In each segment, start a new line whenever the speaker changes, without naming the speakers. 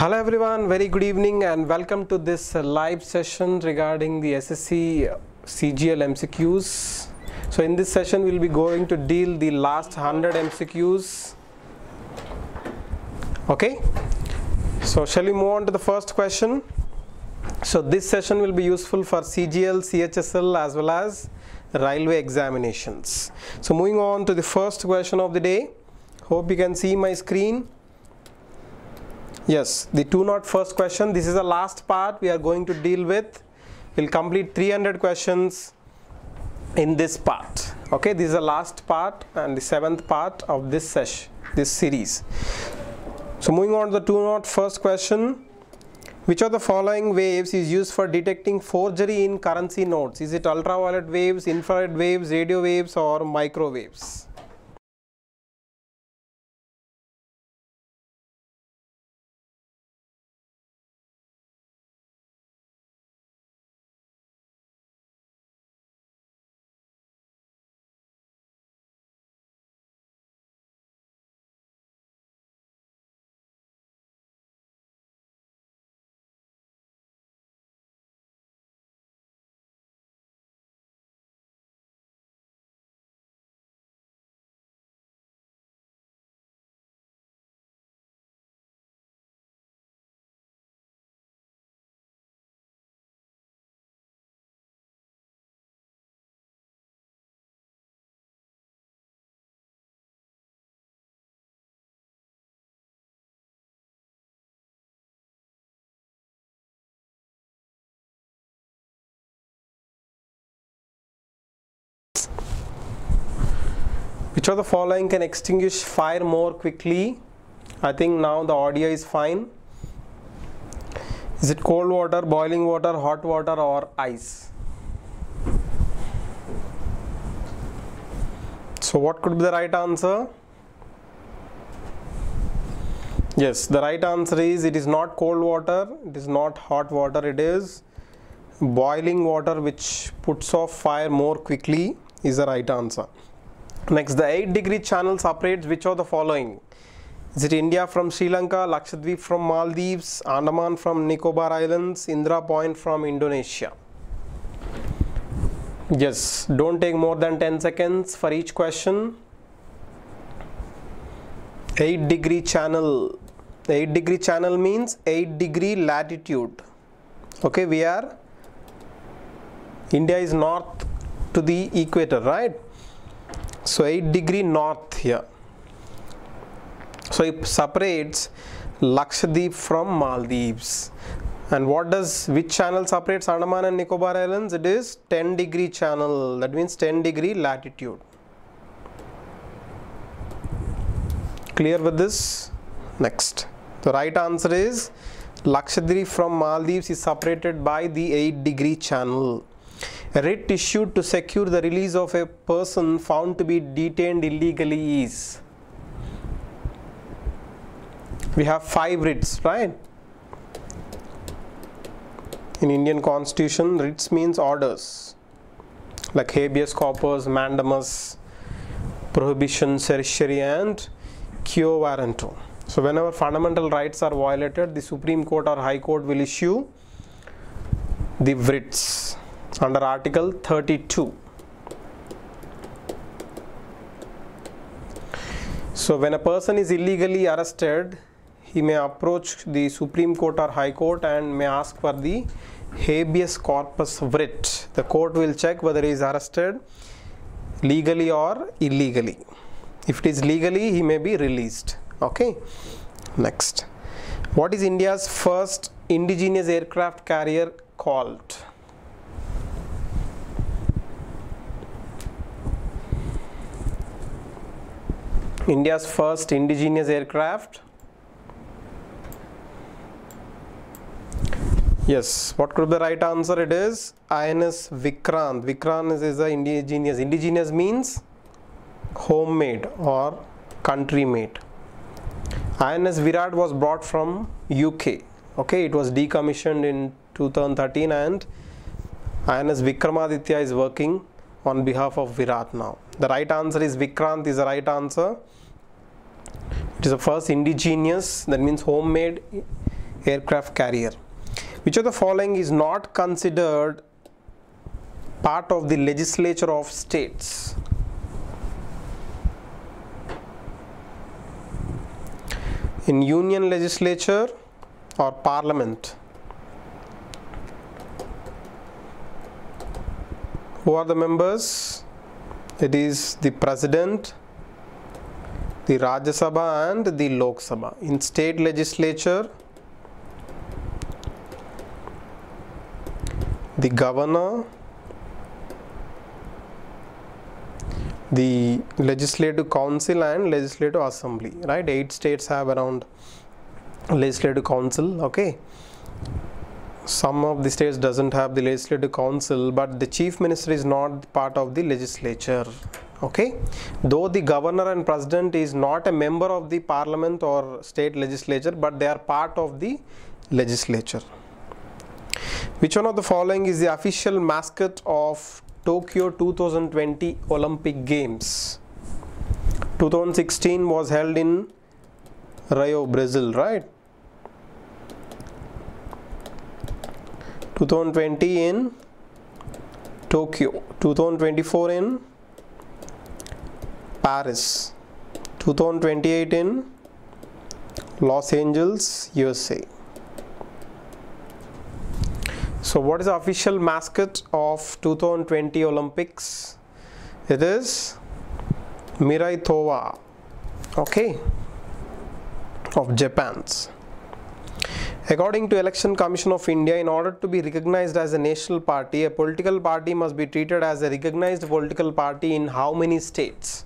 Hello everyone, very good evening and welcome to this live session regarding the SSC CGL MCQs. So in this session we'll be going to deal the last 100 MCQs. Okay, so shall we move on to the first question? So this session will be useful for CGL, CHSL as well as railway examinations. So moving on to the first question of the day. Hope you can see my screen. Yes, the two not first question. This is the last part we are going to deal with. We'll complete 300 questions in this part. Okay, this is the last part and the seventh part of this session, this series. So moving on to the two not first question. Which of the following waves is used for detecting forgery in currency notes? Is it ultraviolet waves, infrared waves, radio waves or microwaves? Of the following can extinguish fire more quickly? I think now the audio is fine. Is it cold water, boiling water, hot water or ice? So what could be the right answer? Yes, the right answer is it is not cold water, it is not hot water, it is boiling water which puts off fire more quickly is the right answer. Next, the 8 degree channel separates which of the following? Is it India from Sri Lanka, Lakshadweep from Maldives, Andaman from Nicobar Islands, Indra Point from Indonesia? Yes, don't take more than 10 seconds for each question. 8 degree channel. 8 degree channel means 8 degree latitude. Okay, we are India is north to the equator, right? So 8 degree north here. So it separates Lakshadweep from Maldives. And what does which channel separates Andaman and Nicobar Islands? It is 10 degree channel. That means 10 degree latitude. Clear with this? Next. The right answer is Lakshadweep from Maldives is separated by the 8 degree channel. A writ issued to secure the release of a person found to be detained illegally is. We have five writs, right? In Indian constitution, writs means orders like habeas corpus, mandamus, prohibition, certiorari and quo warranto. So whenever fundamental rights are violated, the Supreme Court or High Court will issue the writs under article 32 so when a person is illegally arrested he may approach the supreme court or high court and may ask for the habeas corpus writ. The court will check whether he is arrested legally or illegally. If it is legally he may be released. Okay? Next. What is india's first indigenous aircraft carrier called India's first indigenous aircraft. Yes, what could be the right answer? It is INS Vikrant. Vikrant is, is the indigenous. Indigenous means homemade or country made. INS Virat was brought from UK. Okay, it was decommissioned in 2013 and INS Vikramaditya is working on behalf of Virat now. The right answer is Vikrant is the right answer. It is the first indigenous that means homemade aircraft carrier. Which of the following is not considered part of the legislature of states? In union legislature or parliament? Who are the members? It is the president, the Rajya Sabha and the Lok Sabha. In state legislature, the governor, the legislative council and legislative assembly right? Eight states have around legislative council okay? Some of the states doesn't have the legislative council but the chief minister is not part of the legislature okay? Though the governor and president is not a member of the parliament or state legislature but they are part of the legislature. Which one of the following is the official mascot of Tokyo 2020 Olympic Games? 2016 was held in Rio Brazil right? 2020 in Tokyo 2024 in Paris 2028 in Los Angeles USA so what is the official mascot of 2020 Olympics? It is Mirai Towa okay of Japan's. According to Election Commission of India, in order to be recognized as a national party, a political party must be treated as a recognized political party in how many states?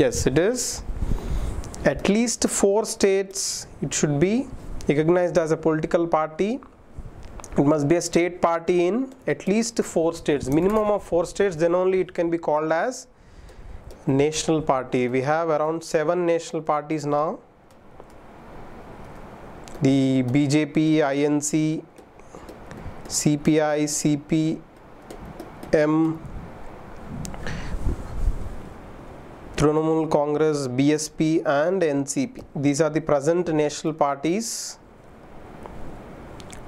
Yes, it is. At least four states it should be recognized as a political party. It must be a state party in at least four states. Minimum of four states then only it can be called as national party. We have around seven national parties now. The bjp inc cpi cpm Trinamool Congress, BSP and NCP. These are the present national parties.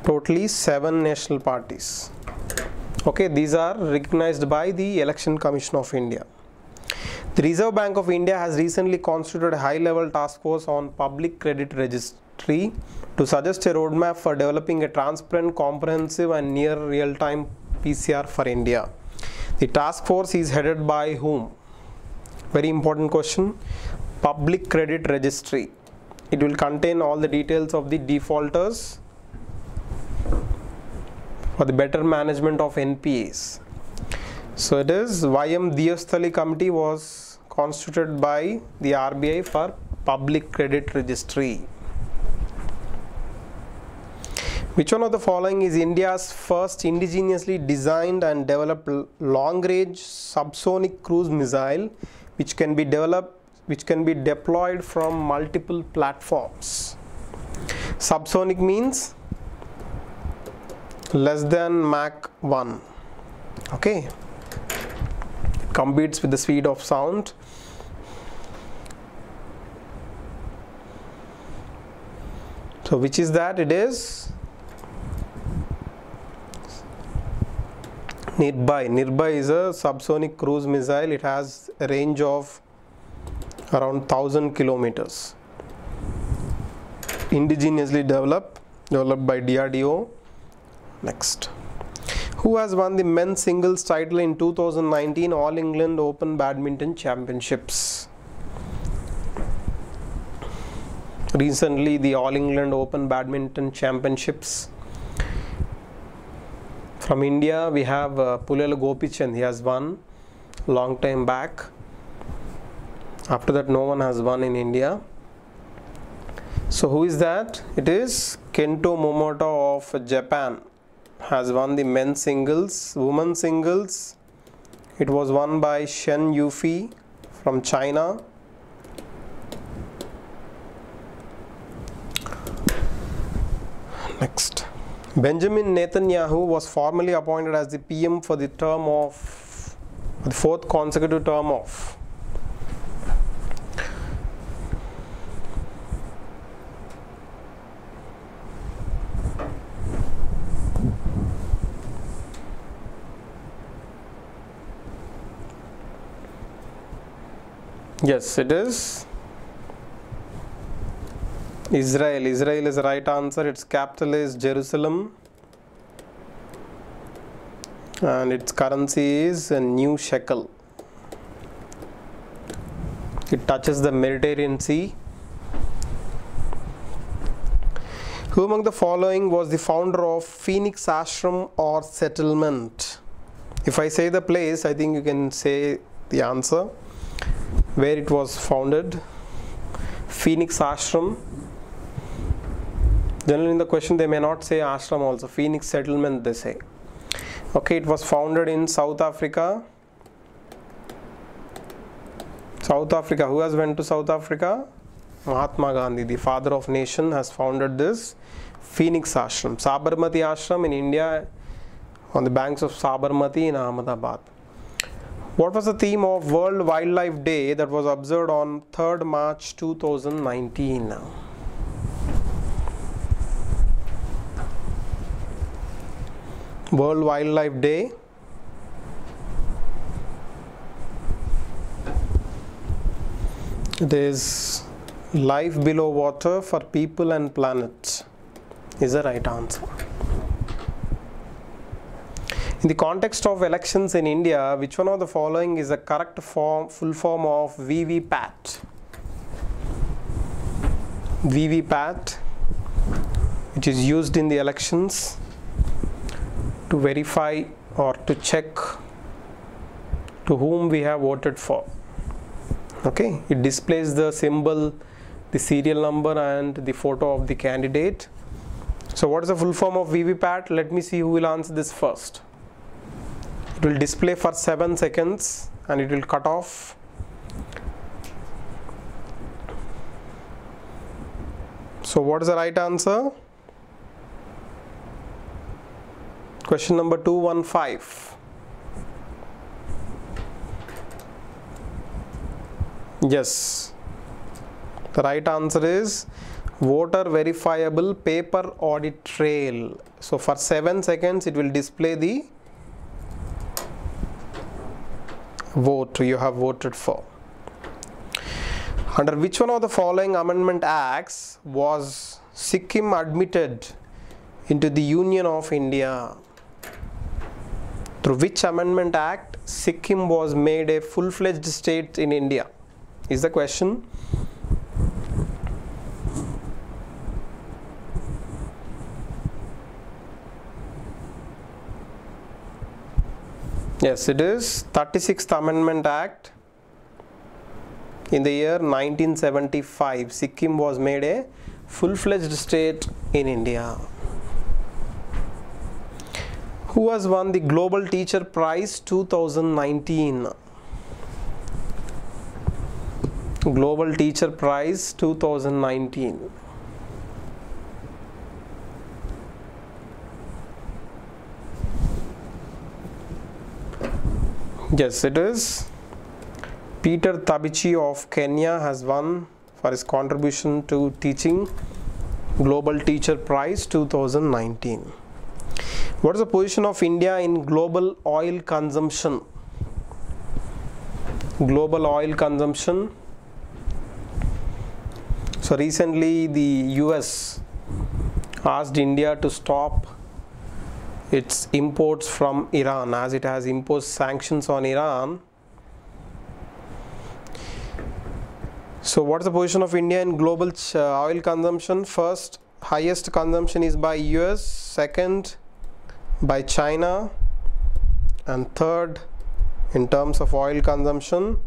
Totally seven national parties. Okay these are recognized by the election commission of india. The reserve bank of india has recently constituted a high level task force on public credit registry to suggest a roadmap for developing a transparent comprehensive and near real time pcr for india. The task force is headed by whom very important question public credit registry it will contain all the details of the defaulters for the better management of NPAs. So it is YM Deosthalee committee was constituted by the RBI for public credit registry. Which one of the following is India's first indigenously designed and developed long-range subsonic cruise missile which can be developed which can be deployed from multiple platforms. Subsonic means less than Mach 1 okay? Competes with the speed of sound. So which is that? It is Nirbhay. Nirbhay is a subsonic cruise missile. It has a range of around 1000 kilometers. Indigenously developed, developed by DRDO Next. Who has won the men's singles title in 2019 All England Open Badminton Championships? Recently, the All England Open Badminton Championships. From India, we have uh, Pullela Gopichand. He has won long time back. After that, no one has won in India. So, who is that? It is Kento Momota of Japan has won the men's singles. Women's singles, it was won by Chen Yufei from China. Next. Benjamin Netanyahu was formally appointed as the PM for the term of the fourth consecutive term of. Yes, it is Israel. Israel is the right answer. Its capital is Jerusalem. And its currency is a new shekel. It touches the Mediterranean Sea. Who among the following was the founder of Phoenix Ashram or settlement? If I say the place, I think you can say the answer where it was founded phoenix ashram generally in the question they may not say ashram also. Phoenix settlement they say. Okay it was founded in south africa. South africa. Who has went to south africa? Mahatma gandhi. The father of nation has founded this phoenix ashram. Sabarmati ashram in india on the banks of sabarmati in ahmedabad. What was the theme of World Wildlife Day that was observed on 3rd March 2019? World Wildlife Day. It is life below water for people and planet is the right answer. In the context of elections in India, which one of the following is the correct form, full form of VVPAT? VVPAT, which is used in the elections to verify or to check to whom we have voted for. Okay, it displays the symbol, the serial number, and the photo of the candidate. So, what is the full form of VVPAT? Let me see who will answer this first it will display for 7 seconds and it will cut off so what is the right answer question number 215 yes the right answer is voter verifiable paper audit trail so for 7 seconds it will display the vote you have voted for. Under which one of the following amendment acts was Sikkim admitted into the Union of India? Through which amendment act Sikkim was made a full-fledged state in India? Is the question. Yes, it is 36th Amendment Act. In the year 1975, Sikkim was made a full-fledged state in India. Who has won the Global Teacher Prize 2019? Global Teacher Prize 2019. Yes, it is. Peter Tabichi of Kenya has won for his contribution to teaching Global Teacher Prize 2019. What is the position of India in global oil consumption? Global oil consumption. So recently the US asked India to stop its imports from Iran as it has imposed sanctions on Iran. So what is the position of India in global uh, oil consumption? First, highest consumption is by US, second by China and third in terms of oil consumption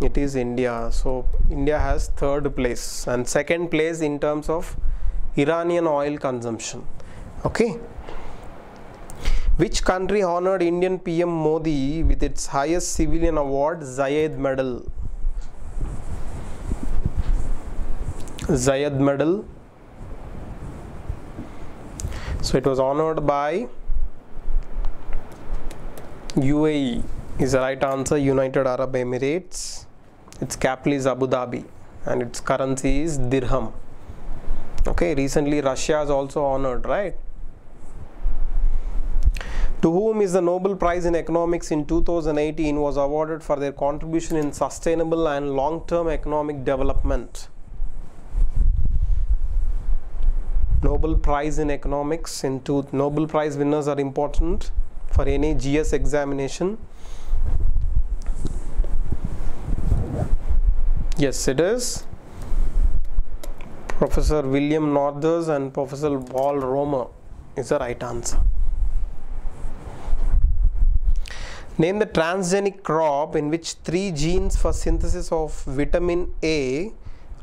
it is India. So India has third place and second place in terms of Iranian oil consumption. Okay. Which country honored Indian PM Modi with its highest civilian award, Zayed Medal? Zayed Medal. So it was honored by UAE is the right answer United Arab Emirates. Its capital is Abu Dhabi and its currency is dirham. Okay recently Russia is also honored right? To whom is the Nobel Prize in Economics in 2018 was awarded for their contribution in sustainable and long-term economic development. Nobel Prize in Economics in two Nobel Prize winners are important for any GS examination. Yes, it is Professor William Nordhaus and Professor Paul Romer is the right answer. Name the transgenic crop in which three genes for synthesis of vitamin A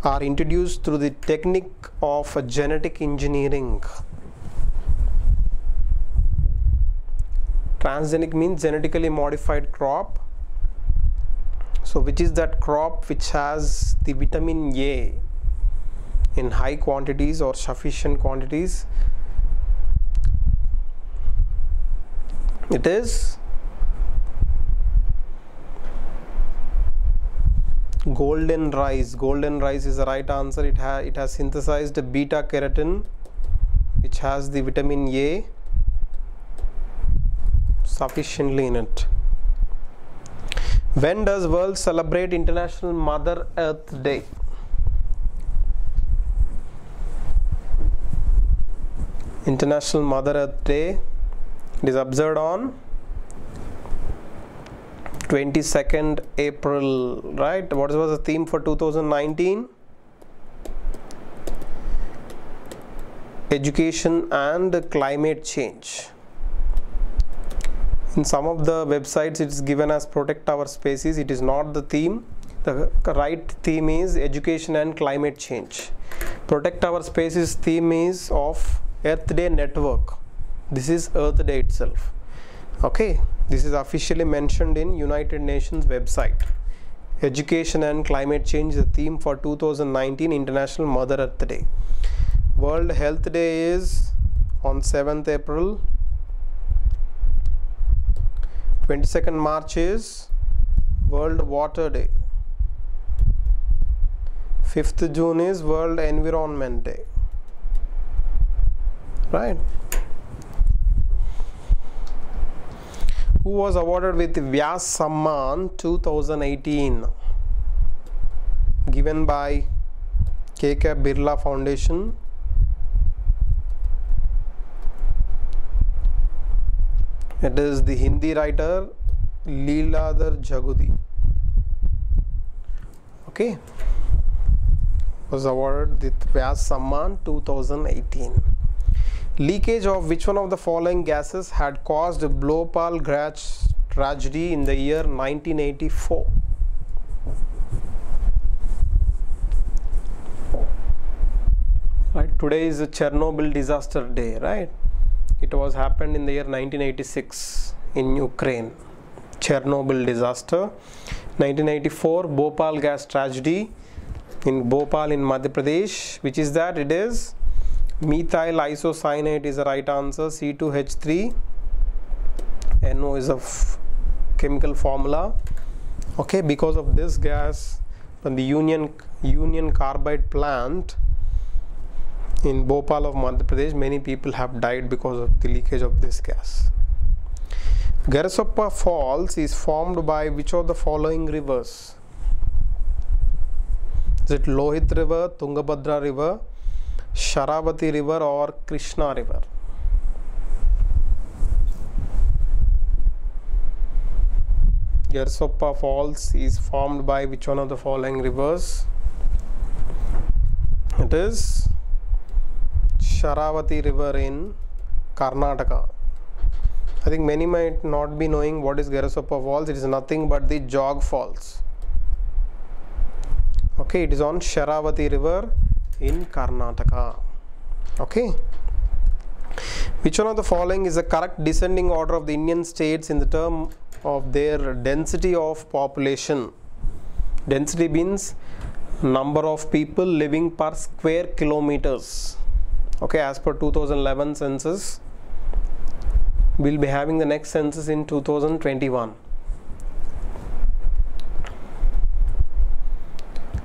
are introduced through the technique of genetic engineering. Transgenic means genetically modified crop. So, which is that crop which has the vitamin A in high quantities or sufficient quantities? It is golden rice. Golden rice is the right answer. It has it has synthesized beta carotene which has the vitamin a sufficiently in it. When does world celebrate international mother earth day? International mother earth day it is observed on 22nd April, right? What was the theme for 2019? Education and climate change. In some of the websites, it is given as protect our species. It is not the theme. The right theme is education and climate change. Protect our species theme is of Earth Day Network. This is Earth Day itself. Okay this is officially mentioned in United Nations website. Education and climate change is the theme for 2019 International Mother Earth Day. World Health Day is on 7th April. 22nd March is World Water Day. 5th June is World Environment Day. Right? Who was awarded with Vyas Samman 2018 given by KK Birla Foundation. It is the Hindi writer Leeladhar Jagudi. Okay. Was awarded with Vyas Samman 2018 Leakage of which one of the following gases had caused Bhopal tragedy in the year 1984? Right, today is a Chernobyl disaster day, right? It was happened in the year 1986 in Ukraine. Chernobyl disaster. 1984 Bhopal gas tragedy in Bhopal in Madhya Pradesh, which is that it is methyl isocyanate is the right answer. C2H3 NO is a chemical formula. Okay because of this gas from the union union carbide plant in Bhopal of Madhya Pradesh many people have died because of the leakage of this gas. Garsoppa Falls is formed by which of the following rivers? Is it Lohit river Tungabhadra river Sharavati river or Krishna river. Garsoppa Falls is formed by which one of the following rivers? It is Sharavati river in Karnataka. I think many might not be knowing what is Garsoppa Falls. It is nothing but the Jog Falls. Okay, it is on Sharavati river in Karnataka. Okay. Which one of the following is the correct descending order of the Indian states in the term of their density of population? Density means number of people living per square kilometers. okay as per 2011 census we'll be having the next census in 2021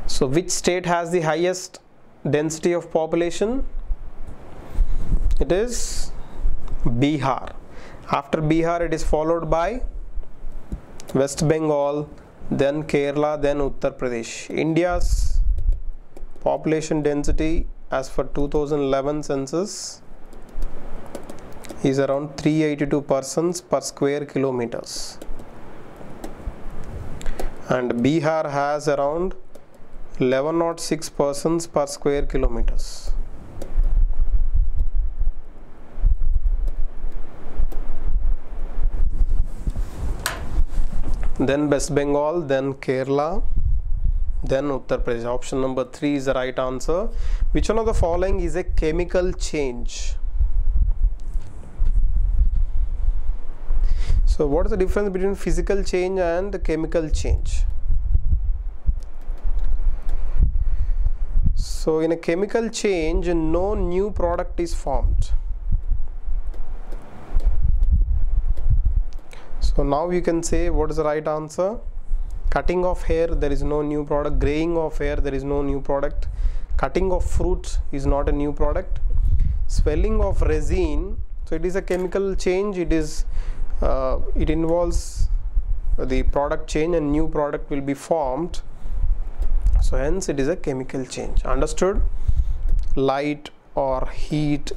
so which state has the highest density of population it is Bihar. After Bihar it is followed by West Bengal then Kerala then Uttar Pradesh. India's population density as for 2011 census is around 382 persons per square kilometers. And Bihar has around 1106 persons per square kilometers then West Bengal then Kerala then Uttar Pradesh. Option number 3 is the right answer. Which one of the following is a chemical change? So what is the difference between physical change and chemical change? So in a chemical change, no new product is formed. So now you can say what is the right answer? cutting of hair there is no new product. Graying of hair there is no new product. Cutting of fruit is not a new product. Swelling of resin so it is a chemical change. It is uh, it involves the product change and new product will be formed so hence it is a chemical change. Understood? Light or heat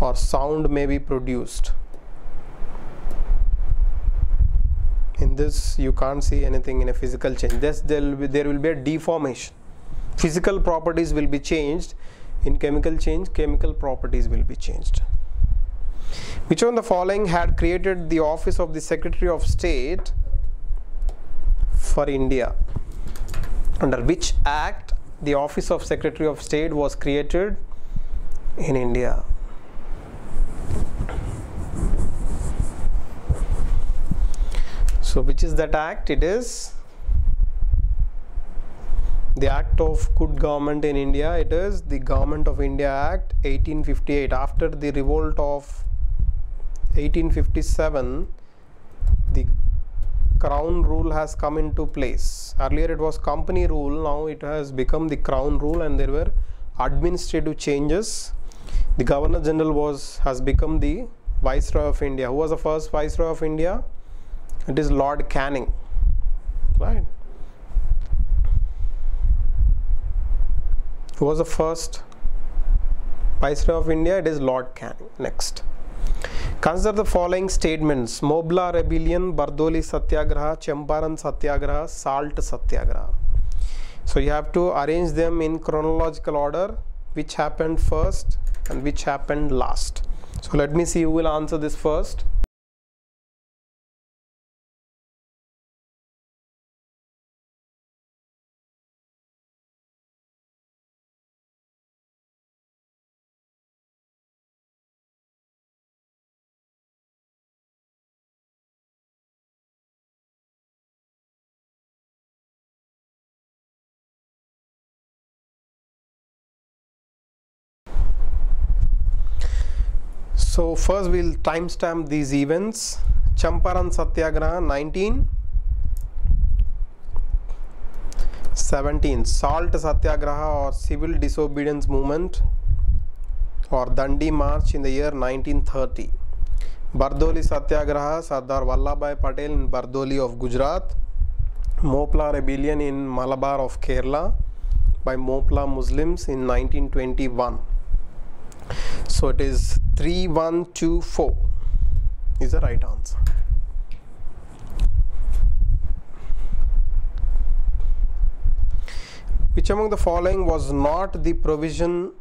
or sound may be produced. In this you can't see anything in a physical change. This there will be, there will be a deformation. Physical properties will be changed. In chemical change chemical properties will be changed. Which one of the following had created the office of the secretary of state for india under which act the office of secretary of state was created in india. So which is that act? It is the act of good government in india. It is the government of india act 1858 after the revolt of 1857 the crown rule has come into place. Earlier it was company rule now it has become the crown rule and there were administrative changes. The governor general was has become the viceroy of india. Who was the first viceroy of india? It is Lord Canning. Right? Who was the first viceroy of India? It is Lord Canning. Next consider the following statements. Mopla rebellion Bardoli satyagraha Champaran satyagraha salt satyagraha. So you have to arrange them in chronological order. Which happened first and which happened last. So let me see who will answer this first So first we'll timestamp these events. Champaran Satyagraha 1917, Salt Satyagraha or Civil Disobedience Movement or Dandi March in the year 1930. Bardoli Satyagraha, Sardar Vallabhbhai Patel in Bardoli of Gujarat. Mopla Rebellion in Malabar of Kerala by Mopla Muslims in 1921. So it is 3124 is the right answer. Which among the following was not the provision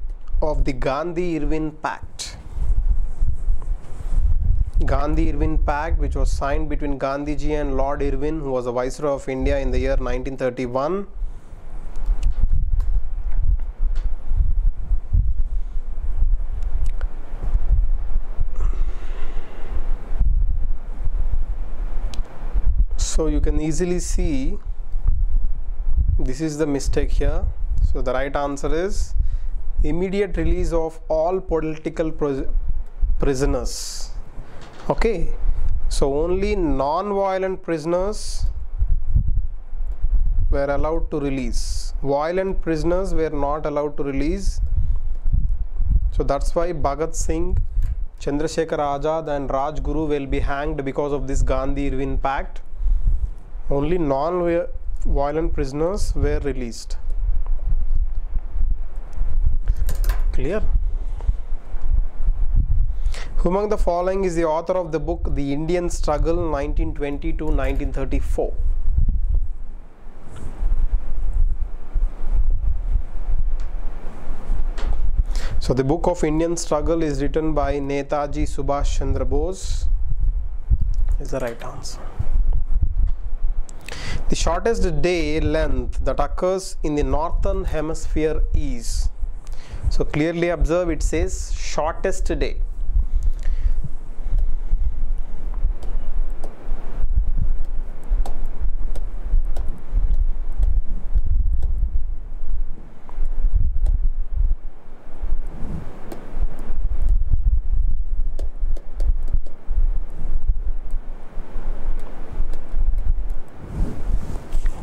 of the Gandhi-Irwin Pact? Gandhi-Irwin Pact which was signed between Gandhiji and Lord Irwin who was the Viceroy of India in the year 1931 so you can easily see this is the mistake here. So the right answer is immediate release of all political prisoners. Okay. So only non-violent prisoners were allowed to release. Violent prisoners were not allowed to release. So that's why Bhagat Singh Chandrasekhar Azad and Rajguru will be hanged because of this Gandhi Irwin pact only non-violent prisoners were released clear who among the following is the author of the book The Indian Struggle 1920 to 1934? So the book of Indian Struggle is written by Netaji Subhash Chandra Bose is the right answer. The shortest day length that occurs in the northern hemisphere is so clearly observe it says shortest day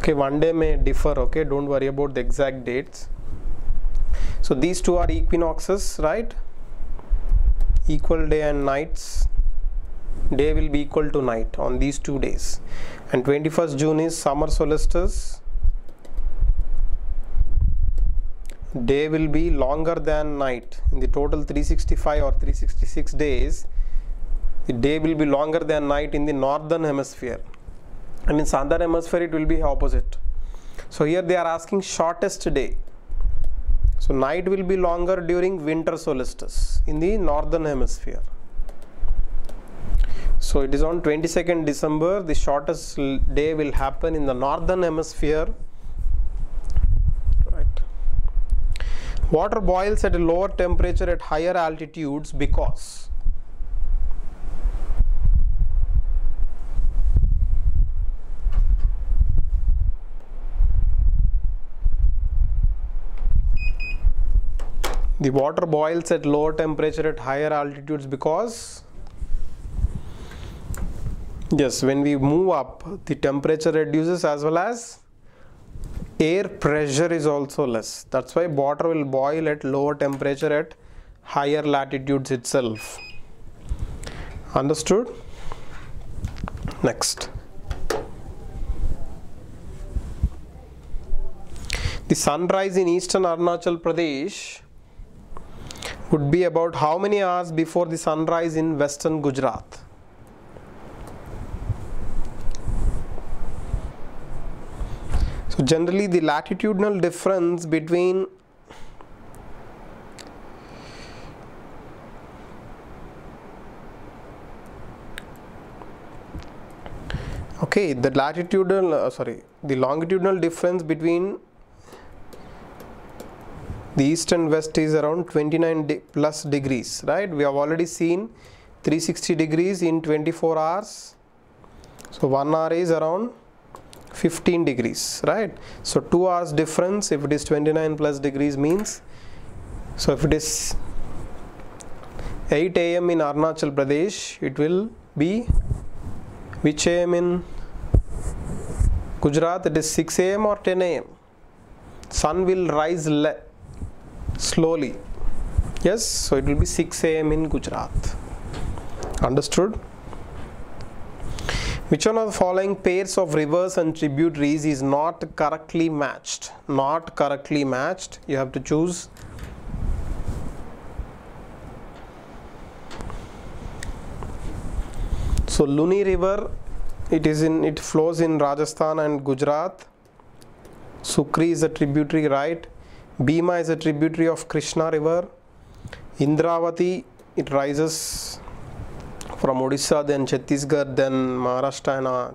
okay one day may differ okay? Don't worry about the exact dates. So these two are equinoxes right? Equal day and nights. Day will be equal to night on these two days. And 21st June is summer solstice. Day will be longer than night. In the total 365 or 366 days the day will be longer than night in the northern hemisphere and in southern hemisphere it will be opposite. So here they are asking shortest day. So night will be longer during winter solstice in the northern hemisphere. So it is on 22nd December the shortest day will happen in the northern hemisphere. Right. Water boils at a lower temperature at higher altitudes because the water boils at lower temperature at higher altitudes because? Yes when we move up the temperature reduces as well as air pressure is also less. That's why water will boil at lower temperature at higher latitudes itself. Understood? Next. The sunrise in eastern arunachal pradesh would be about how many hours before the sunrise in western Gujarat? So generally the latitudinal difference between okay the latitudinal uh, sorry the longitudinal difference between the east and west is around 29 de plus degrees right? We have already seen 360 degrees in 24 hours. So 1 hour is around 15 degrees right? So 2 hours difference if it is 29 plus degrees means so if it is 8 am in Arunachal Pradesh it will be which am in Gujarat? It is 6 am or 10 am sun will rise slowly. Yes so it will be 6 am in Gujarat. Understood? Which one of the following pairs of rivers and tributaries is not correctly matched? Not correctly matched you have to choose. So Luni river it is in it flows in Rajasthan and Gujarat. Sukri is a tributary right Bhima is a tributary of Krishna river. Indravati, it rises from Odisha, then Chhattisgarh, then Maharashtra and uh,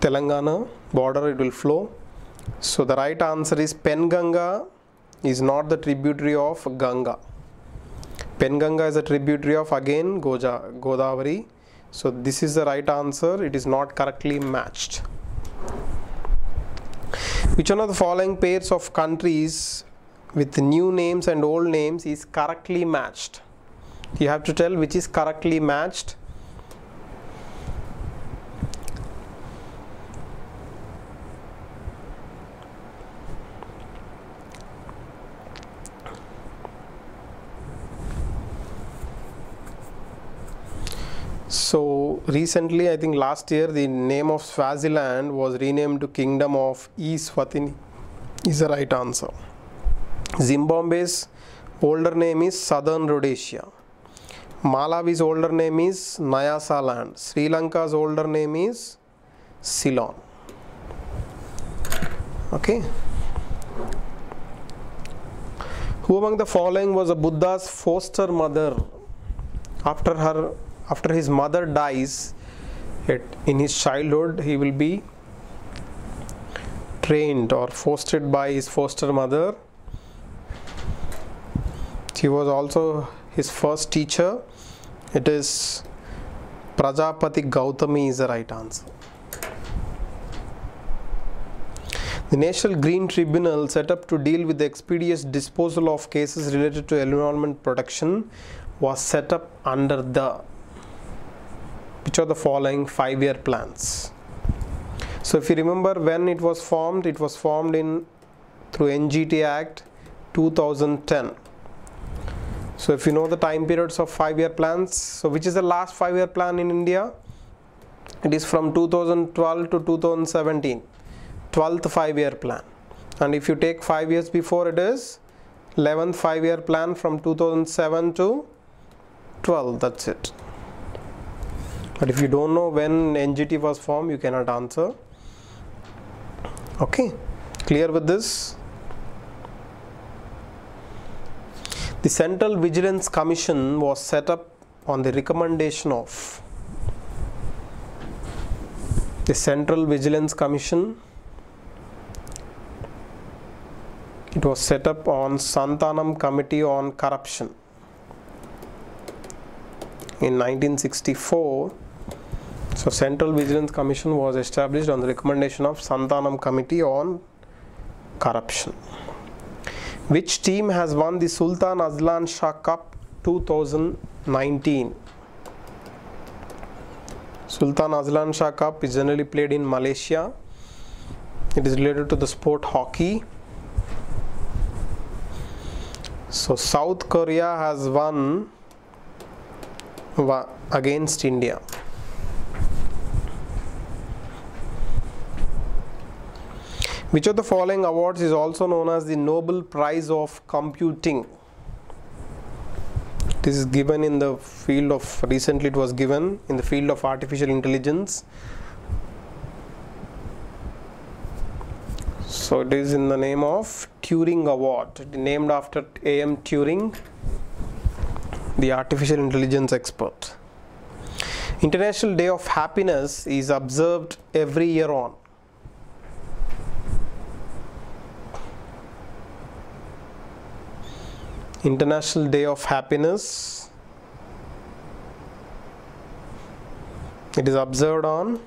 Telangana border it will flow. So the right answer is Penganga is not the tributary of Ganga. Penganga is a tributary of again Goja, Godavari. So this is the right answer. It is not correctly matched. Which one of the following pairs of countries with new names and old names is correctly matched? You have to tell which is correctly matched So recently, I think last year, the name of Swaziland was renamed to Kingdom of Eswatini. Is the right answer. Zimbabwe's older name is Southern Rhodesia. Malawi's older name is Nyasaland. Sri Lanka's older name is Ceylon. Okay. Who among the following was a Buddha's foster mother after her after his mother dies it, in his childhood he will be trained or fostered by his foster mother. She was also his first teacher. It is Prajapati Gautami is the right answer. The National Green Tribunal set up to deal with the expeditious disposal of cases related to environment protection was set up under the which are the following five year plans. So if you remember when it was formed it was formed in through NGT Act 2010 so if you know the time periods of five year plans so which is the last five year plan in India? It is from 2012 to 2017 12th five year plan. And if you take five years before it is 11th five year plan from 2007 to 12 that's it but if you don't know when NGT was formed you cannot answer. Okay. Clear with this? The Central Vigilance Commission was set up on the recommendation of the Central Vigilance Commission. It was set up on Santanam Committee on Corruption in 1964 so Central Vigilance Commission was established on the recommendation of Santanam Committee on Corruption. Which team has won the Sultan Azlan Shah Cup 2019? Sultan Azlan Shah Cup is generally played in Malaysia. It is related to the sport hockey. So South Korea has won against India. Which of the following awards is also known as the Nobel Prize of Computing? This is given in the field of, recently it was given in the field of artificial intelligence. So it is in the name of Turing Award, named after A.M. Turing, the artificial intelligence expert. International Day of Happiness is observed every year on International Day of Happiness. It is observed on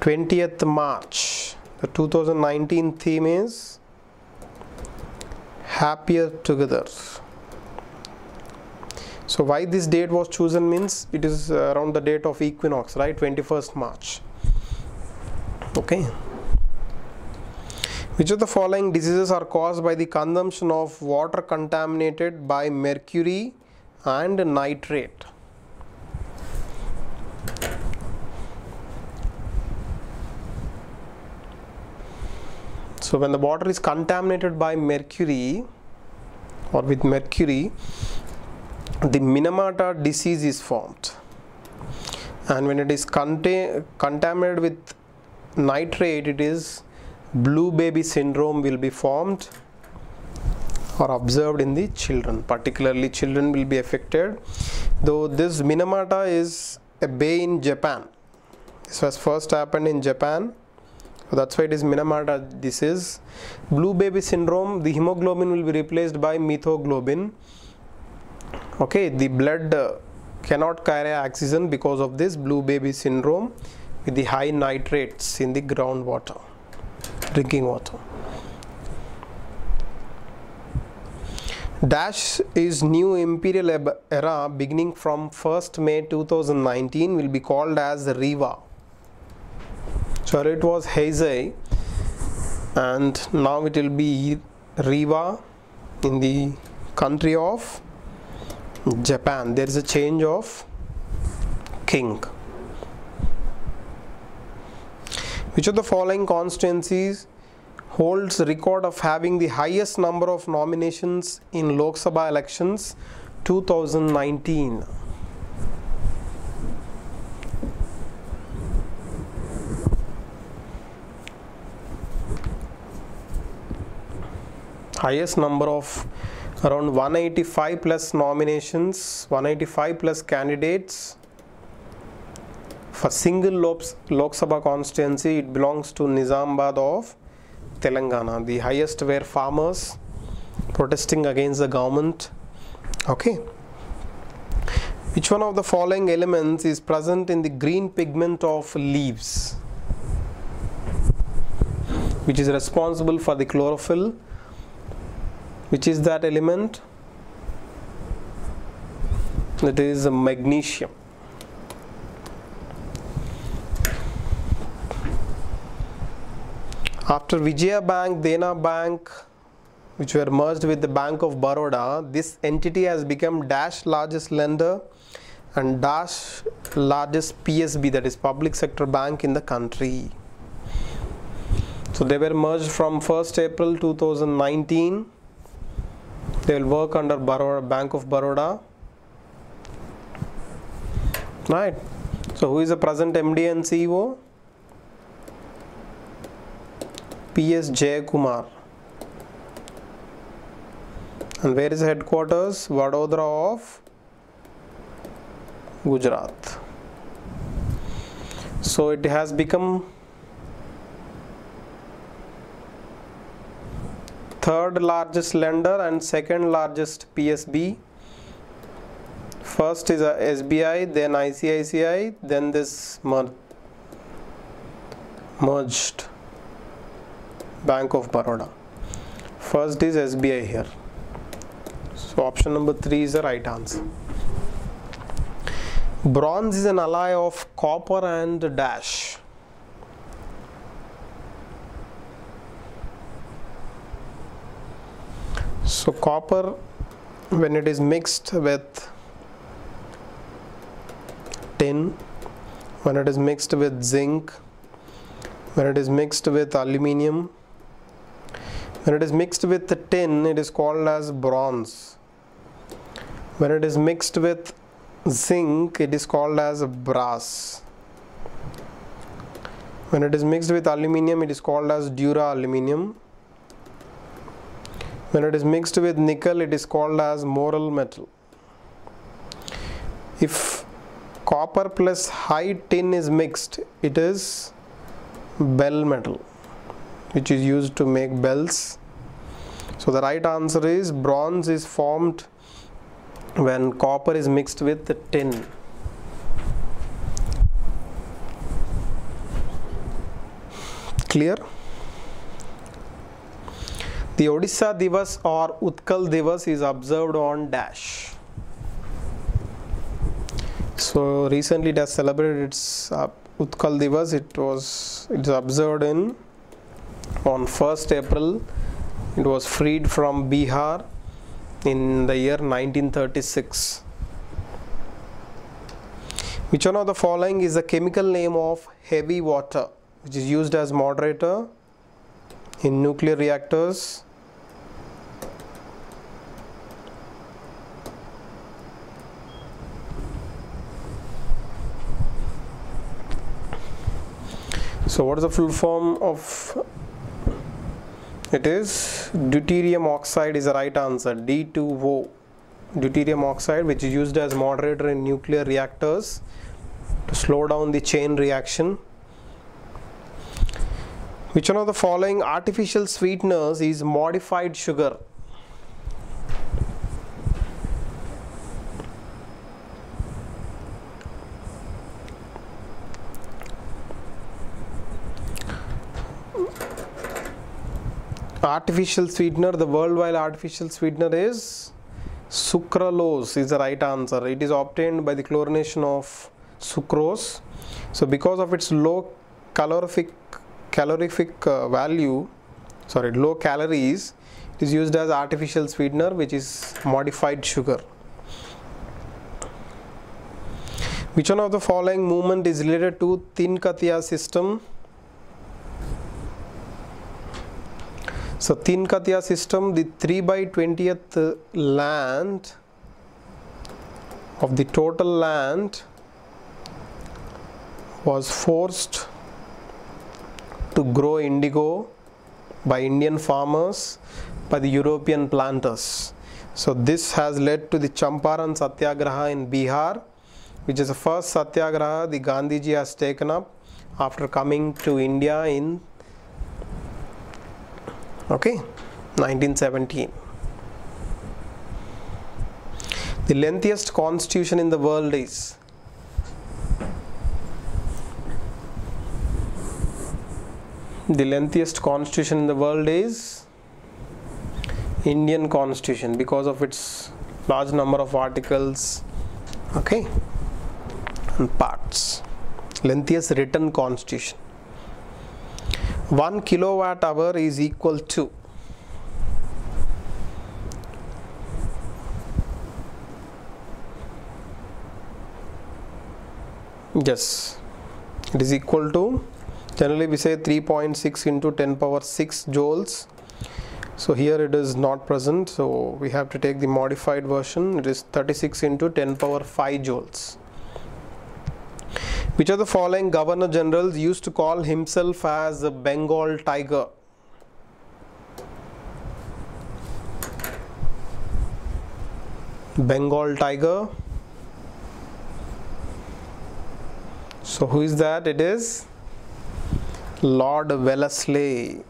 20th March. The 2019 theme is Happier Together. So why this date was chosen means it is around the date of equinox, right? 21st March. Okay. Which of the following diseases are caused by the consumption of water contaminated by mercury and nitrate? So when the water is contaminated by mercury or with mercury, the Minamata disease is formed. And when it is contaminated with nitrate, it is blue baby syndrome will be formed or observed in the children. Particularly children will be affected. Though this minamata is a bay in japan. This was first happened in japan. So that's why it is minamata disease. Blue baby syndrome the hemoglobin will be replaced by methoglobin okay the blood uh, cannot carry oxygen because of this blue baby syndrome with the high nitrates in the groundwater drinking water. Dash is new imperial era beginning from 1st May 2019 will be called as Reiwa. So it was Heisei and now it will be Reiwa in the country of Japan. There is a change of king. Which of the following constituencies holds record of having the highest number of nominations in Lok Sabha elections 2019? highest number of around 185 plus nominations 185 plus candidates for single Lok, Sabha constituency it belongs to Nizamabad of Telangana. The highest were farmers protesting against the government. Okay. Which one of the following elements is present in the green pigment of leaves? Which is responsible for the chlorophyll. Which is that element? That is magnesium after vijaya bank dena bank which were merged with the bank of baroda this entity has become dash largest lender and dash largest psb that is public sector bank in the country so they were merged from 1st april 2019 they will work under Baroda, Bank of Baroda. Right. So who is the present MD and CEO? PS Jayakumar. And where is headquarters? Vadodara of Gujarat. So it has become third largest lender and second largest PSB. First is a SBI, then ICICI, then this mer- merged Bank of Baroda. First is SBI here. So option number three is the right answer. Bronze is an alloy of copper and dash. So copper when it is mixed with tin, when it is mixed with zinc, when it is mixed with aluminium, when it is mixed with tin it is called as bronze. When it is mixed with zinc it is called as brass. When it is mixed with aluminium it is called as dura aluminium when it is mixed with nickel it is called as Monel metal if copper plus high tin is mixed it is bell metal which is used to make bells so the right answer is bronze is formed when copper is mixed with tin clear the Odisha Divas or Utkal Divas is observed on dash. So recently it has celebrated its uh, Utkal Divas. It was it is observed in on 1st April. It was freed from Bihar in the year 1936. Which one of the following is the chemical name of heavy water which is used as moderator in nuclear reactors so what is the full form of it is. Deuterium oxide is the right answer. D2O deuterium oxide which is used as moderator in nuclear reactors to slow down the chain reaction. Which one of the following artificial sweeteners is modified sugar artificial sweetener the worldwide artificial sweetener is sucralose is the right answer. It is obtained by the chlorination of sucrose. So because of its low calorific calorific uh, value sorry low calories it is used as artificial sweetener which is modified sugar. Which one of the following movement is related to Thin Tinkatia system so Tinkatia system the 3 by 20th land of the total land was forced to grow indigo by Indian farmers by the European planters. So this has led to the Champaran Satyagraha in Bihar which is the first Satyagraha the Gandhiji has taken up after coming to India in okay 1917. The lengthiest constitution in the world is the lengthiest constitution in the world is Indian constitution because of its large number of articles okay and parts lengthiest written constitution 1 kilowatt hour is equal to yes. It is equal to generally we say 3.6 into 10 power 6 joules. So here it is not present. So we have to take the modified version. It is 36 into 10 power 5 joules which of the following governor generals used to call himself as a bengal tiger bengal tiger so who is that it is Lord Wellesley.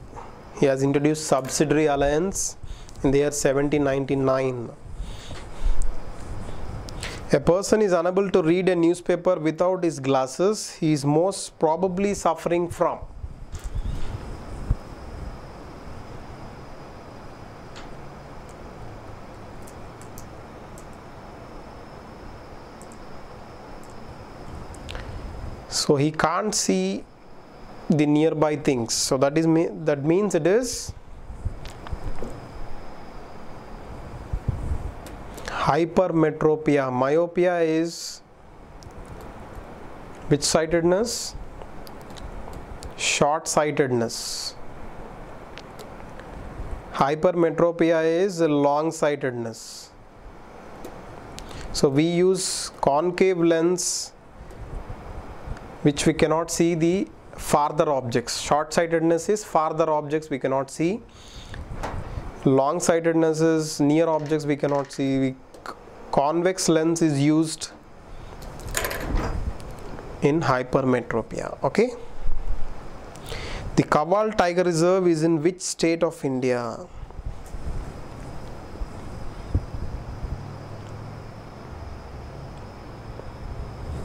He has introduced subsidiary alliance in the year 1799. A person is unable to read a newspaper without his glasses. He is most probably suffering from so he can't see the nearby things so that is that means it is hypermetropia. Myopia is which sightedness short sightedness hypermetropia is long sightedness so we use concave lens which we cannot see the farther objects. Short sightedness is farther objects we cannot see. Long sightedness is near objects we cannot see. We, convex lens is used in hypermetropia okay? The Kaval Tiger Reserve is in which state of India?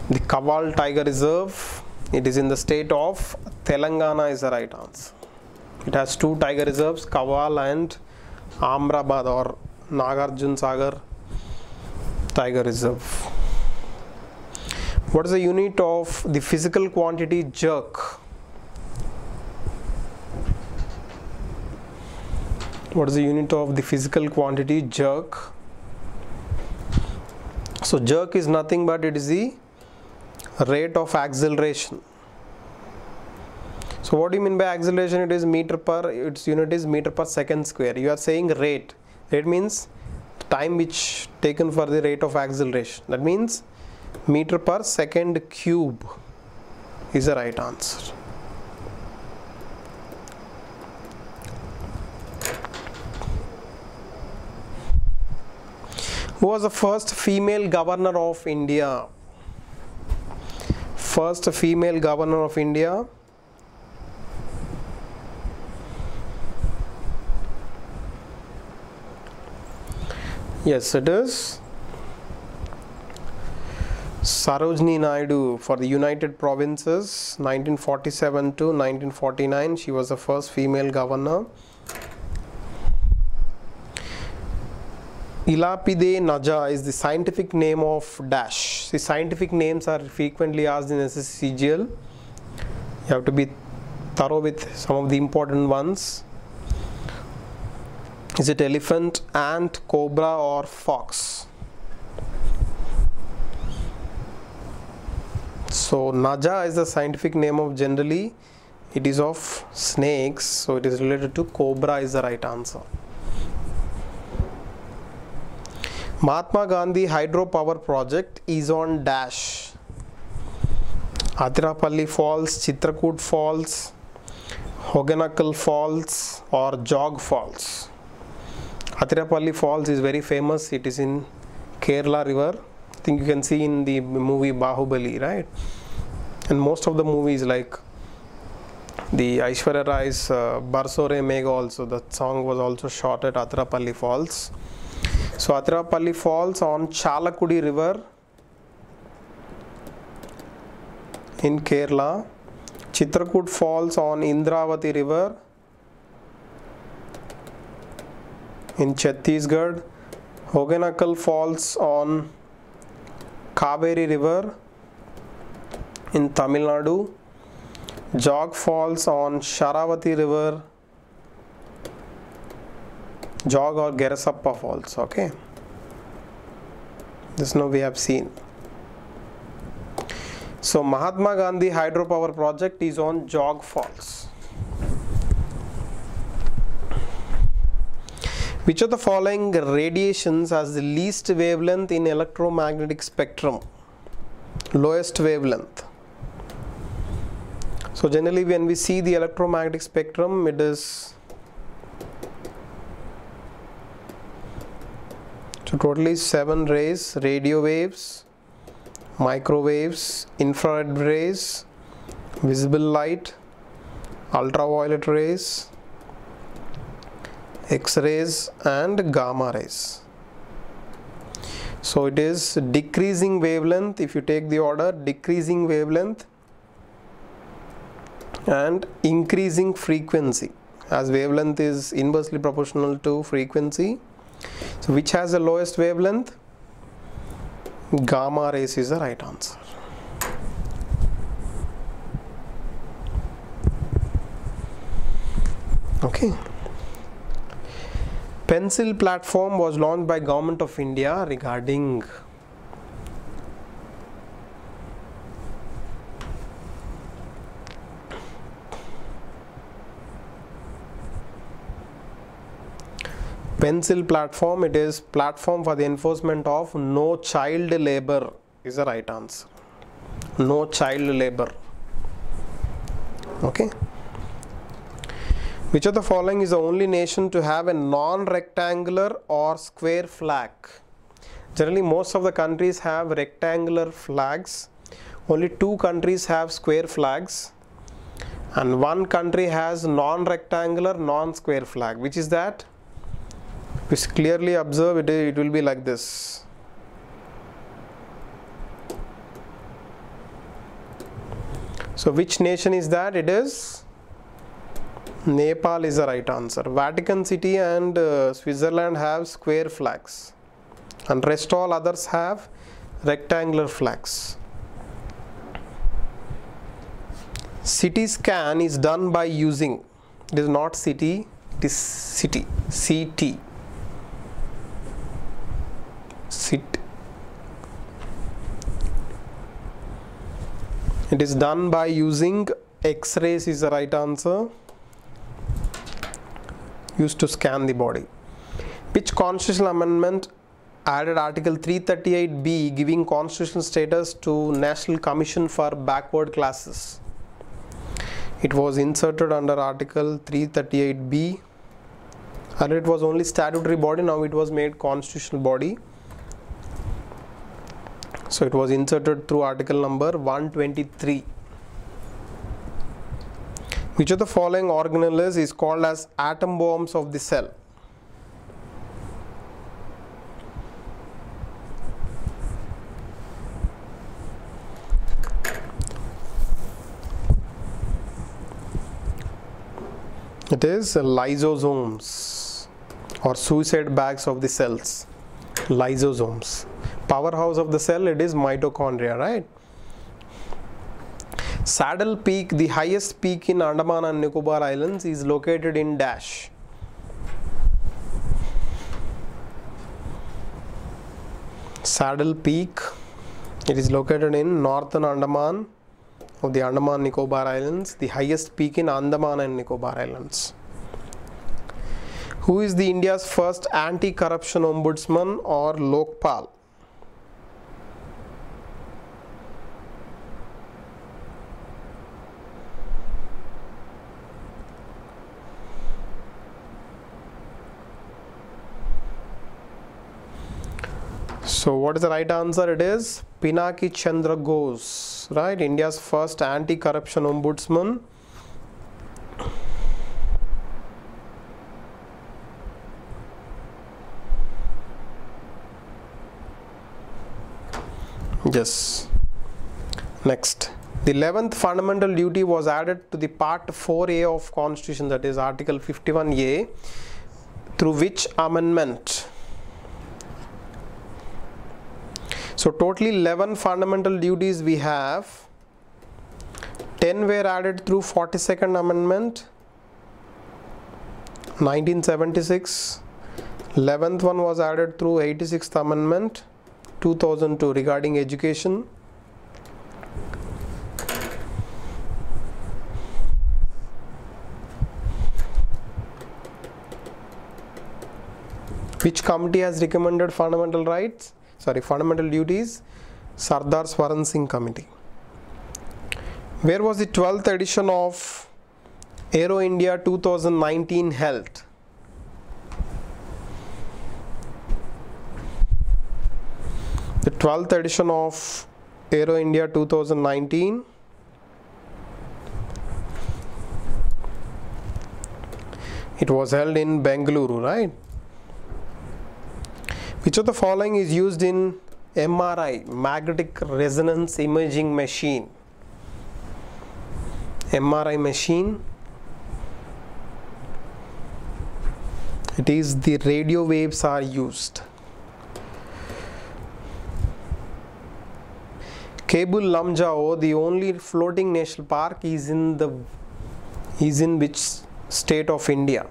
The Kaval Tiger Reserve it is in the state of Telangana is the right answer. It has two tiger reserves, Kaval and Amrabad or Nagarjun Sagar Tiger Reserve. What is the unit of the physical quantity jerk? What is the unit of the physical quantity jerk? So jerk is nothing but it is the rate of acceleration so what do you mean by acceleration it is meter per its unit is meter per second square you are saying rate rate means time which taken for the rate of acceleration. That means meter per second cube is the right answer. Who was the first female governor of India? First female governor of India Yes, it is. Sarojini Naidu for the United Provinces 1947 to 1949. She was the first female governor. Ilapide naja is the scientific name of dash. The scientific names are frequently asked in SSCGL. You have to be thorough with some of the important ones. Is it elephant, ant, cobra, or fox? So, Naja is the scientific name of generally it is of snakes, so it is related to cobra is the right answer. Mahatma Gandhi hydropower project is on dash. Atirapalli Falls, Chitrakoot Falls, Hogenakkal Falls or Jog Falls. Atirapalli Falls is very famous. It is in Kerala River. I think you can see in the movie Bahubali, right? And most of the movies like the Aishwarya Rai's uh, Barso Re Megha also, that song was also shot at Atirapalli Falls. So Atirapalli Falls on Chalakudi River in Kerala. Chitrakoot Falls on Indravati River in Chhattisgarh. Hogenakkal Falls on Kaveri River in Tamil Nadu. Jog Falls on Sharavati River Jog or Gersoppa Falls. Okay, this now we have seen. So Mahatma Gandhi hydropower project is on Jog Falls. Which of the following radiations has the least wavelength in electromagnetic spectrum? Lowest wavelength. So generally when we see the electromagnetic spectrum it is So totally seven rays, radio waves, microwaves, infrared rays, visible light, ultraviolet rays, X-rays and gamma rays. So it is decreasing wavelength if you take the order decreasing wavelength and increasing frequency as wavelength is inversely proportional to frequency so which has the lowest wavelength? Gamma rays is the right answer. Okay. Pencil platform was launched by Government of India regarding pencil platform. It is platform for the enforcement of no child labor is the right answer. No child labor. Okay which of the following is the only nation to have a non-rectangular or square flag? Generally most of the countries have rectangular flags. Only two countries have square flags. And one country has non-rectangular non-square flag. Which is that? We clearly observe it, it will be like this. So which nation is that? It is Nepal is the right answer. Vatican City and uh, Switzerland have square flags and rest all others have rectangular flags. CT scan is done by using, it is not city, it is city, CT sit it is done by using x-rays is the right answer used to scan the body. Which constitutional amendment added article 338b giving constitutional status to national commission for backward classes. It was inserted under article 338b and it was only statutory body now it was made constitutional body. So it was inserted through article number 123 which of the following organelles is called as atom bombs of the cell? It is lysosomes or suicide bags of the cells. Lysosomes. Powerhouse of the cell it is mitochondria right saddle peak the highest peak in andaman and nicobar islands is located in dash saddle peak it is located in northern andaman of the andaman nicobar islands the highest peak in andaman and nicobar islands who is the India's first anti-corruption ombudsman or Lokpal? So what is the right answer? It is Pinaki Chandra Ghose, right? India's first anti-corruption ombudsman Yes. Next. The 11th fundamental duty was added to the part 4A of constitution that is article 51A through which amendment? So totally 11 fundamental duties we have. 10 were added through 42nd amendment. 1976 11th one was added through 86th amendment 2002 regarding education. Which committee has recommended fundamental rights sorry fundamental duties Sardar Swaran Singh committee. Where was the 12th edition of Aero India 2019 held? The 12th edition of Aero India 2019 it was held in Bengaluru right which of the following is used in MRI magnetic resonance imaging machine MRI machine it is the radio waves are used Keibul Lamjao, the only floating national park, is in the is in which state of India?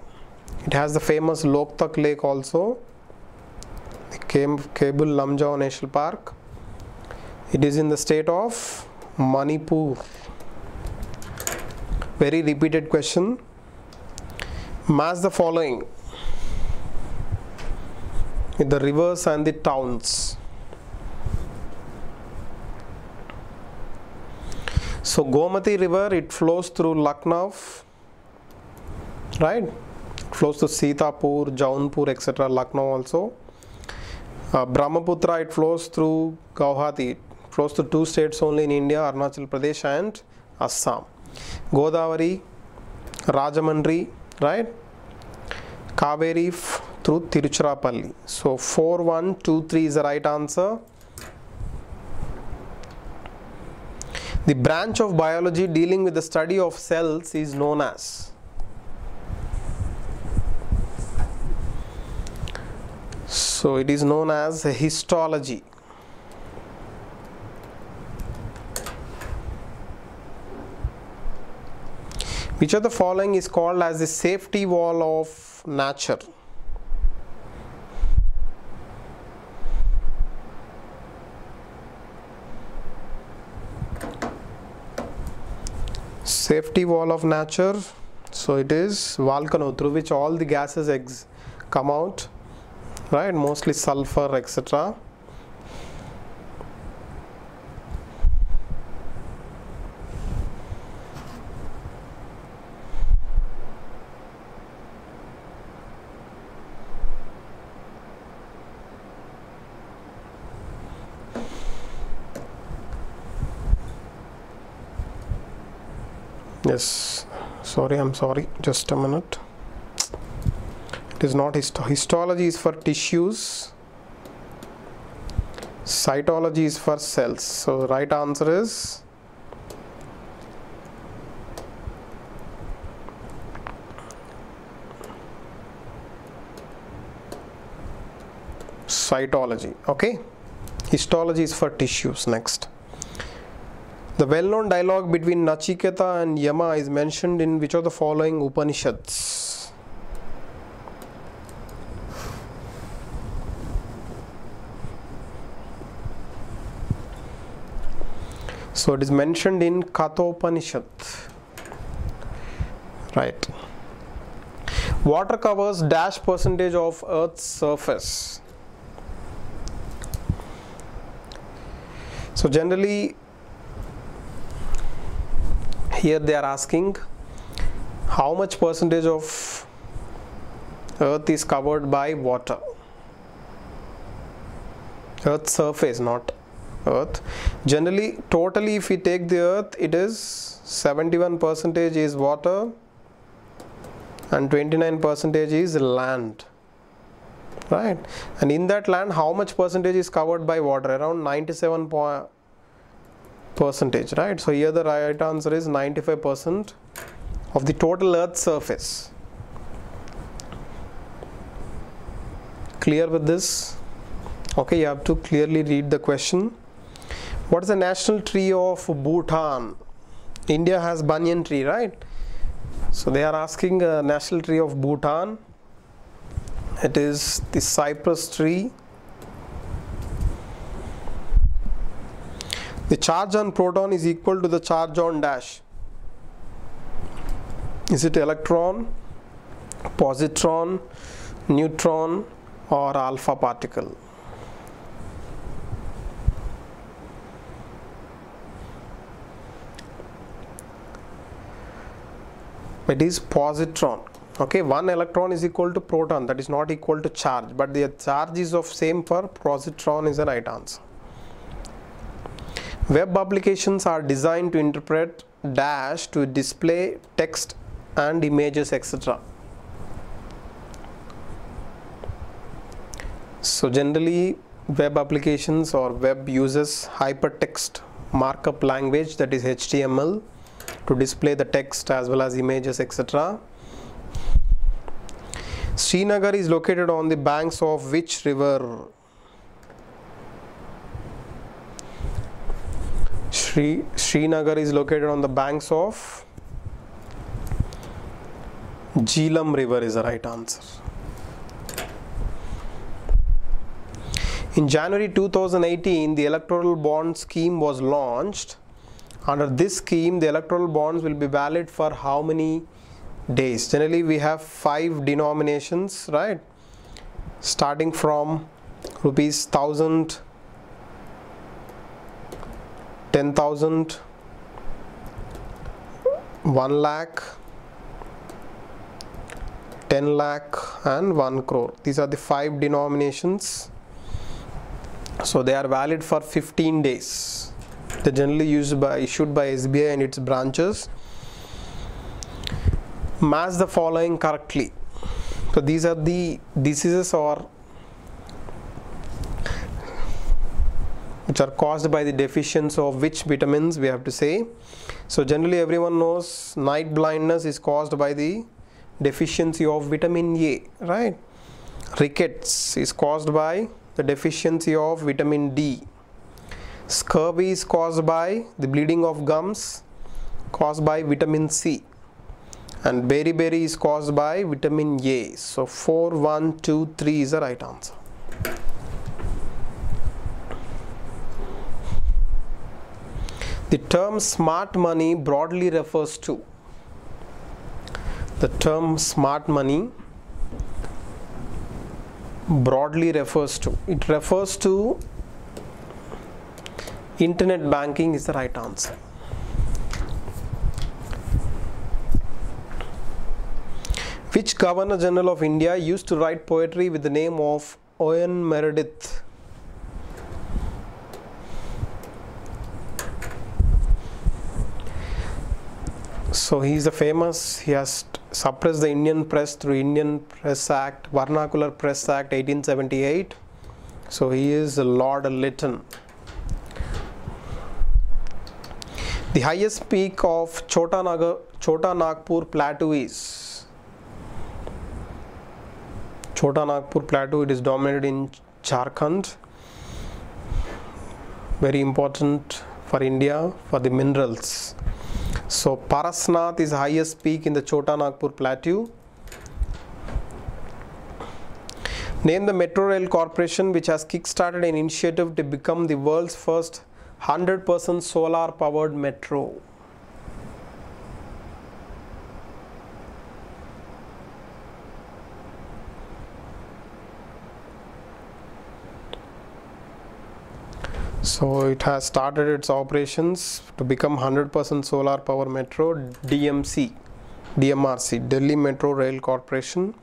It has the famous Loktak Lake also. Keibul Lamjao National Park. It is in the state of Manipur. Very repeated question. Match the following the rivers and the towns. So Gomati river it flows through Lucknow, right? Flows to Sitapur, Jaunpur, etc. Lucknow also. Uh, Brahmaputra it flows through Guwahati. It flows to two states only in India, Arunachal Pradesh and Assam. Godavari, Rajahmundry, right? Kaveri through Tiruchirappalli. So 4123 is the right answer. The branch of biology dealing with the study of cells is known as so it is known as histology. Which of the following is called as the safety wall of nature? Safety wall of nature. So it is volcano through which all the gases come out right? Mostly sulfur etc yes. Sorry i'm sorry. Just a minute it is not histo histology is for tissues cytology is for cells. So the right answer is cytology okay? Histology is for tissues next. The well-known dialogue between nachiketa and yama is mentioned in which of the following upanishads so it is mentioned in kathopanishad. Right. Water covers dash percentage of earth's surface. So generally here they are asking how much percentage of earth is covered by water? Earth's surface not earth. Generally totally if we take the earth it is 71 percentage is water and 29 percentage is land right? And in that land how much percentage is covered by water? Around 97 percentage right? So here the right answer is 95 percent of the total earth surface. Clear with this? Okay you have to clearly read the question what is the national tree of bhutan india has banyan tree right so they are asking a national tree of Bhutan. It is the cypress tree. The charge on proton is equal to the charge on dash. Is it electron, positron, neutron or alpha particle? It is positron. Okay one electron is equal to proton. That is not equal to charge. But the charge is of same for positron is the right answer. Web applications are designed to interpret dash to display text and images etc so generally web applications or web uses hypertext markup language that is html to display the text as well as images etc. Srinagar is located on the banks of which river? Sri Srinagar is located on the banks of Jhelum river is the right answer. In January 2018, the electoral bond scheme was launched under this scheme the electoral bonds will be valid for how many days? Generally we have five denominations right? Starting from rupees 1000 10000 1 lakh 10 lakh and 1 crore. These are the five denominations. So they are valid for 15 days they're generally used by issued by SBI and its branches. Match the following correctly. So these are the diseases or which are caused by the deficiency of which vitamins we have to say. So generally everyone knows night blindness is caused by the deficiency of vitamin A right? Rickets is caused by the deficiency of vitamin D Scurvy is caused by the bleeding of gums caused by vitamin C and beriberi is caused by vitamin A. So 4, 1, 2, 3 is the right answer. The term smart money broadly refers to the term smart money broadly refers to it refers to internet banking is the right answer. Which governor general of india used to write poetry with the name of owen meredith? So he is a famous he has suppressed the indian press through indian press act vernacular press act 1878 so he is lord lytton The highest peak of Chota, Chota Nagpur plateau is Chota Nagpur plateau. It is dominated in Jharkhand. Very important for India for the minerals. So Parasnath is highest peak in the Chota Nagpur plateau. Name the Metro Rail Corporation which has kick-started an initiative to become the world's first 100% solar powered metro. So it has started its operations to become 100% solar power metro DMC, DMRC, Delhi Metro Rail Corporation.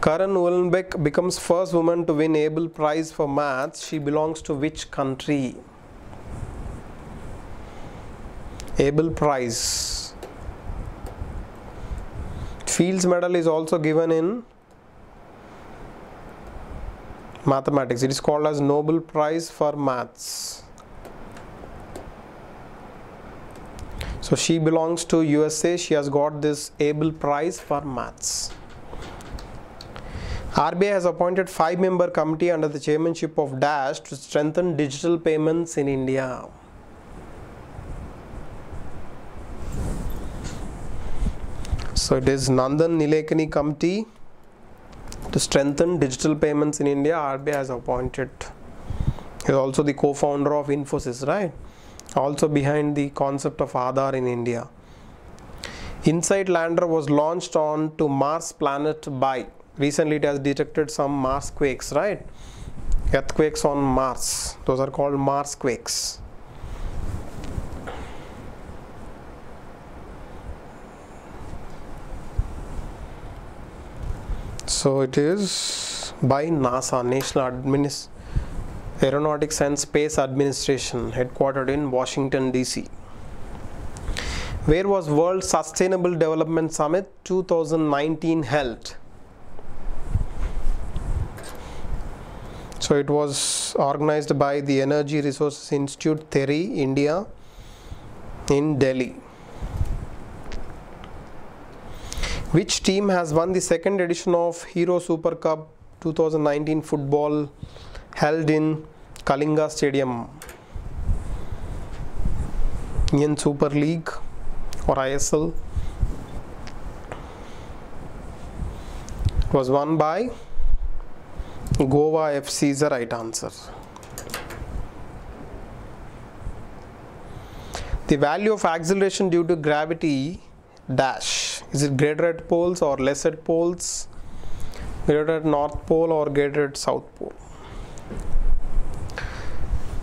Karen Uhlenbeck becomes first woman to win Abel Prize for Maths. She belongs to which country? Abel Prize. Fields Medal is also given in mathematics. It is called as Nobel Prize for Maths. So she belongs to USA. She has got this Abel Prize for Maths. RBI has appointed five member committee under the chairmanship of Dash to strengthen digital payments in India. So it is Nandan Nilekani committee to strengthen digital payments in India, RBI has appointed. He is also the co-founder of Infosys, right? Also behind the concept of Aadhaar in India. InSight lander was launched on to Mars planet by recently it has detected some Mars quakes, right? Earthquakes on Mars. Those are called Mars quakes. So it is by NASA, National Administ Aeronautics and Space Administration, headquartered in Washington, D.C. Where was World Sustainable Development Summit 2019 held? So it was organized by the Energy Resources Institute, TERI, India, in Delhi. Which team has won the second edition of Hero Super Cup 2019 football held in Kalinga Stadium? Indian Super League or ISL? It was won by Goa FC is the right answer. The value of acceleration due to gravity dash is it greater at poles or less at poles? Greater at north pole or greater at south pole?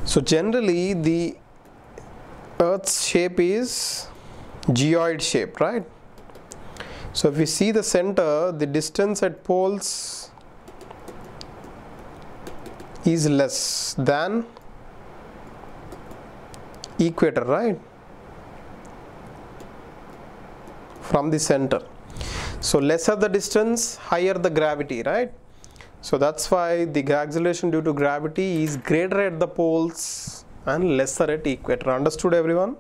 So generally the earth's shape is geoid shape right? So if we see the center the distance at poles is less than equator right? From the center. So lesser the distance higher the gravity right? So that's why the acceleration due to gravity is greater at the poles and lesser at equator. Understood everyone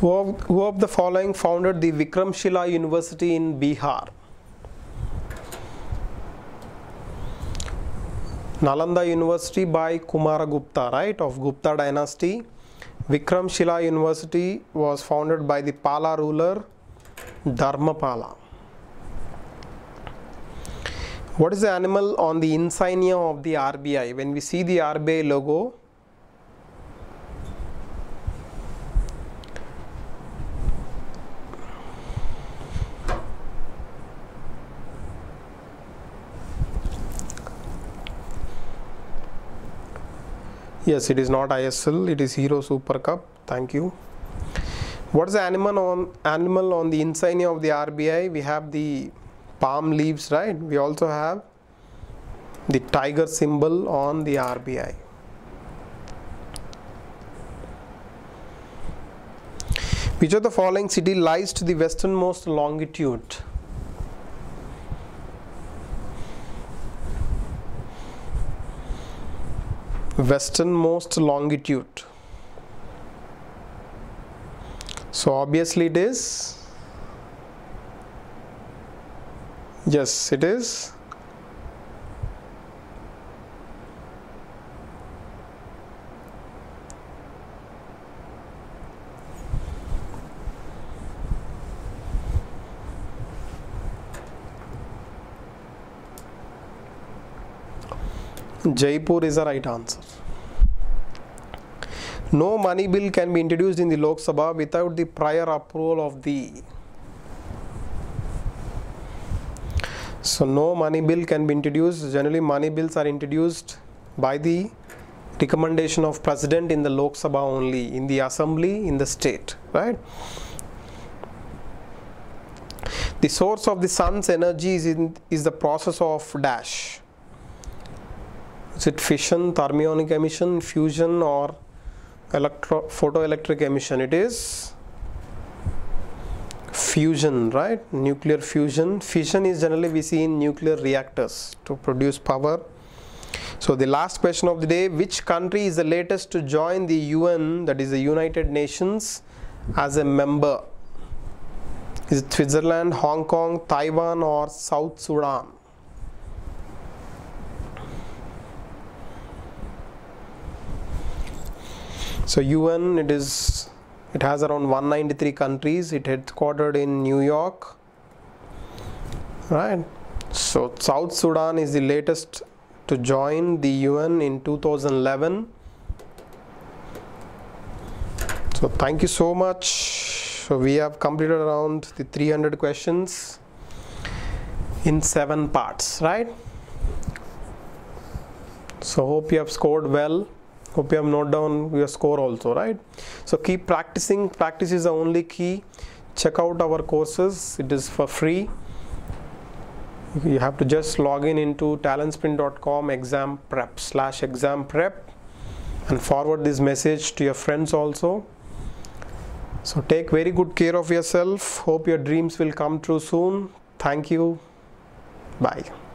who of, who of the following founded the Vikramshila University in Bihar Nalanda University by Kumaragupta, right, of Gupta dynasty. Vikramshila University was founded by the Pala ruler Dharmapala. What is the animal on the insignia of the RBI? When we see the RBI logo, yes it is not ISL it is Hero Super Cup. Thank you. What is the animal on animal on the insignia of the RBI we have the palm leaves right? We also have the tiger symbol on the RBI which of the following city lies to the westernmost longitude westernmost longitude. So obviously it is yes it is Jaipur is the right answer. No money bill can be introduced in the Lok Sabha without the prior approval of the. So, no money bill can be introduced. Generally, money bills are introduced by the recommendation of president in the Lok Sabha only, in the assembly, in the state, right? The source of the sun's energy is, in, is the process of dash is it fission, thermionic emission, fusion or electro photoelectric emission? It is fusion, right? Nuclear fusion. Fission is generally we see in nuclear reactors to produce power. So the last question of the day, which country is the latest to join the UN, that is the United Nations, as a member? Is it Switzerland, Hong Kong, Taiwan or South Sudan? So UN it is it has around 193 countries. It headquartered in New York. Right. So South Sudan is the latest to join the UN in 2011. So thank you so much. So we have completed around the 300 questions in seven parts, right? So hope you have scored well hope you have noted down your score also right? So keep practicing. Practice is the only key. Check out our courses. It is for free. You have to just log in into talentsprint.com exam prep slash exam prep and forward this message to your friends also. So take very good care of yourself. Hope your dreams will come true soon. Thank you. Bye